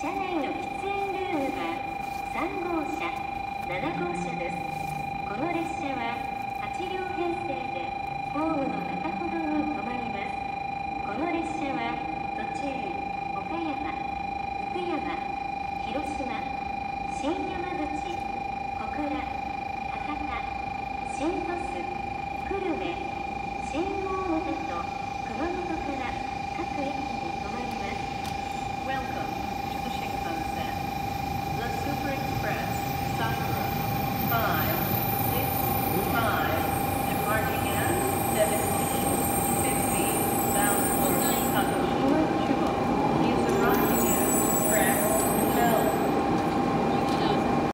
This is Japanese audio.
車内の喫煙ルームは3号車7号車ですこの列車は8両編成でホームの中ほどに止まりますこの列車は途中岡山福山広島新山口小倉博多新都